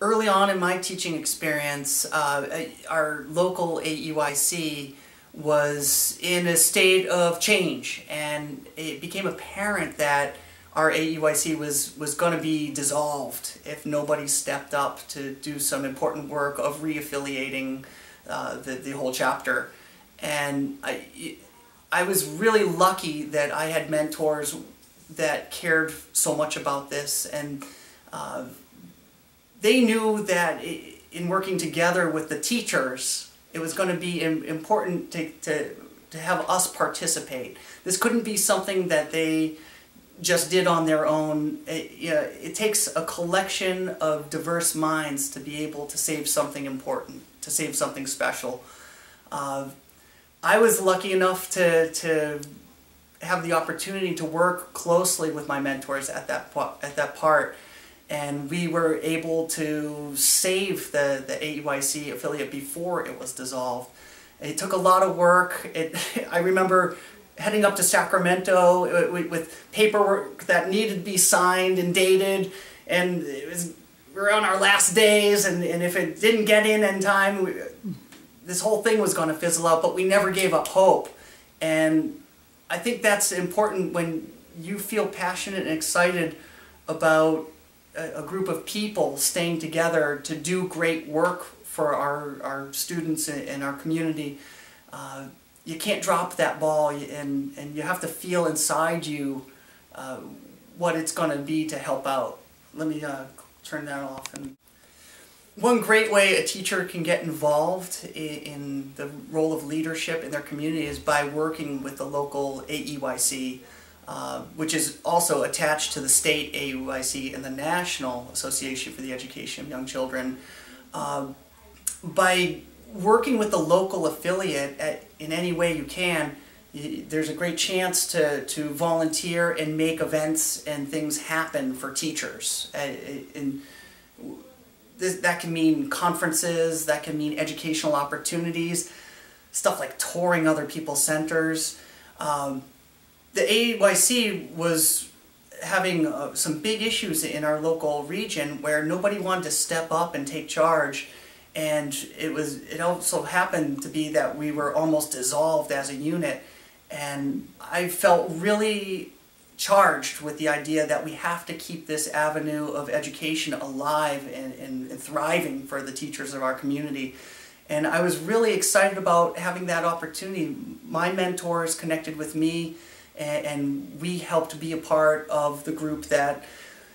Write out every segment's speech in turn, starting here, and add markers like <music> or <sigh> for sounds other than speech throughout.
early on in my teaching experience, uh, our local AEYC was in a state of change, and it became apparent that our AEYC was, was going to be dissolved if nobody stepped up to do some important work of reaffiliating uh, the, the whole chapter. And I, I was really lucky that I had mentors that cared so much about this and uh, they knew that in working together with the teachers, it was going to be important to, to, to have us participate. This couldn't be something that they just did on their own. It, it takes a collection of diverse minds to be able to save something important, to save something special. Uh, I was lucky enough to, to have the opportunity to work closely with my mentors at that, at that part and we were able to save the, the AEYC affiliate before it was dissolved. It took a lot of work. It, <laughs> I remember heading up to Sacramento uh, with paperwork that needed to be signed and dated, and it was, we were on our last days, and, and if it didn't get in in time, we, this whole thing was going to fizzle out, but we never gave up hope. And I think that's important when you feel passionate and excited about a, group of people staying together to do great work for our, our students and our community, uh, you can't drop that ball and, and you have to feel inside you uh, what it's going to be to help out. Let me uh, turn that off. And one great way a teacher can get involved in, in the role of leadership in their community is by working with the local AEYC uh, which is also attached to the state AEYC and the National Association for the Education of Young Children. Uh, by working with the local affiliate at, in any way you can, there's a great chance to, to volunteer and make events and things happen for teachers. And that can mean conferences, that can mean educational opportunities, stuff like touring other people's centers. Um, the AYC was having uh, some big issues in our local region where nobody wanted to step up and take charge and it was it also happened to be that we were almost dissolved as a unit and I felt really charged with the idea that we have to keep this avenue of education alive and, and, and thriving for the teachers of our community. And I was really excited about having that opportunity. My mentors connected with me and, and we helped be a part of the group that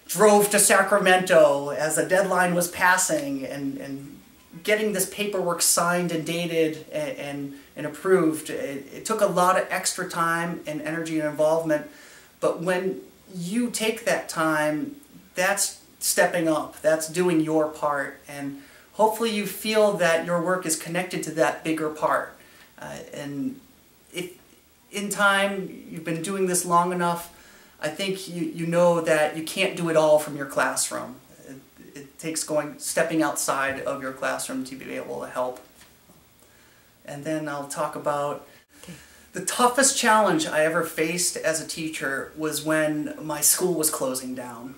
drove to Sacramento as a deadline was passing and, and getting this paperwork signed and dated and, and, and approved. It, it, took a lot of extra time and energy and involvement, but when you take that time, that's stepping up, that's doing your part, and hopefully you feel that your work is connected to that bigger part. Uh, and if, in time, you've been doing this long enough, I think you, you know that you can't do it all from your classroom. It, it takes going, stepping outside of your classroom to be able to help. And then I'll talk about okay. the toughest challenge I ever faced as a teacher was when my school was closing down.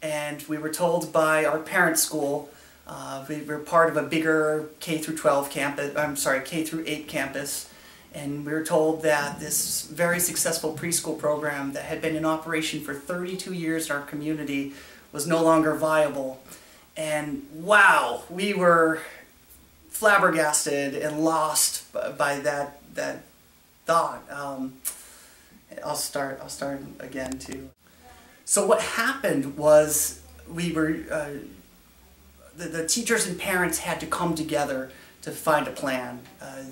And we were told by our parent school, uh, we were part of a bigger K through 12 campus, I'm sorry, K through 8 campus, and we were told that this very successful preschool program that had been in operation for 32 years in our community was no longer viable. And wow, we were flabbergasted and lost by that that thought. Um, I'll start. I'll start again too. So what happened was we were uh, the, the teachers and parents had to come together to find a plan. Uh,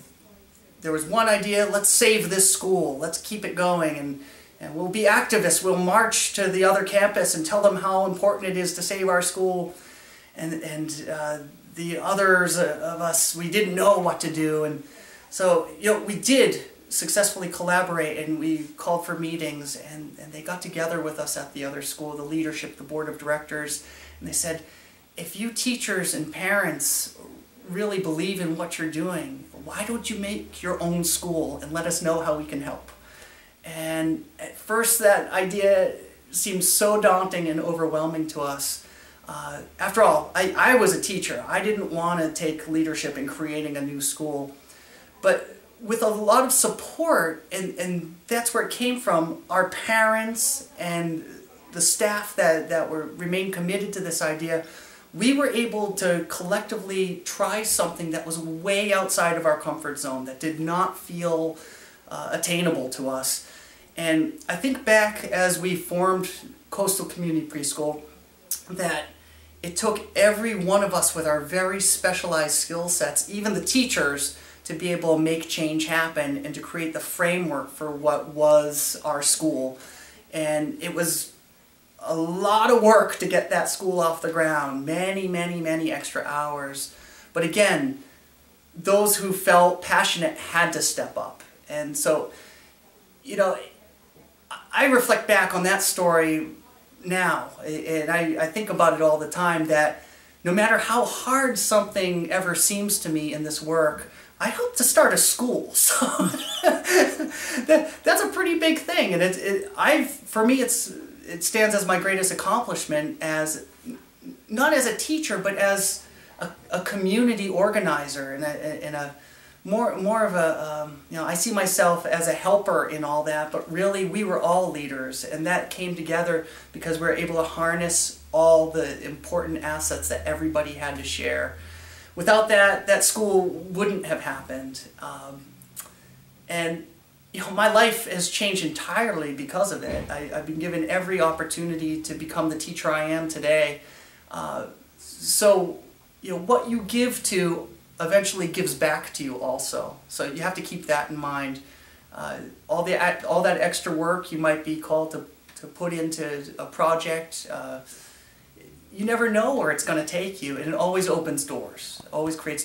there was one idea, let's save this school, let's keep it going, and, and we'll be activists, we'll march to the other campus and tell them how important it is to save our school. And, and uh, the others uh, of us, we didn't know what to do. And so, you know, we did successfully collaborate and we called for meetings and, and they got together with us at the other school, the leadership, the board of directors, and they said, if you teachers and parents really believe in what you're doing, why don't you make your own school and let us know how we can help? And at first that idea seemed so daunting and overwhelming to us. Uh, after all, I, I was a teacher. I didn't want to take leadership in creating a new school. But with a lot of support, and, and that's where it came from, our parents and the staff that, that were remained committed to this idea, we were able to collectively try something that was way outside of our comfort zone, that did not feel uh, attainable to us. And I think back as we formed Coastal Community Preschool, that it took every one of us with our very specialized skill sets, even the teachers, to be able to make change happen and to create the framework for what was our school. And it was a lot of work to get that school off the ground, many, many, many extra hours. But again, those who felt passionate had to step up. And so, you know, I reflect back on that story now, and I, I think about it all the time that no matter how hard something ever seems to me in this work, I hope to start a school. <laughs> So <laughs> that, that's a pretty big thing, and it, it I for me it's it stands as my greatest accomplishment as not as a teacher, but as a, a community organizer and a, and a more more of a um, you know I see myself as a helper in all that, but really we were all leaders, and that came together because we were able to harness all the important assets that everybody had to share. Without that, that school wouldn't have happened, um, and you know my life has changed entirely because of it. I, have been given every opportunity to become the teacher I am today. Uh, so you know what you give to eventually gives back to you also. So you have to keep that in mind. Uh, all, the, all that extra work you might be called to, to put into a project, uh, you never know where it's going to take you, and it always opens doors, it always creates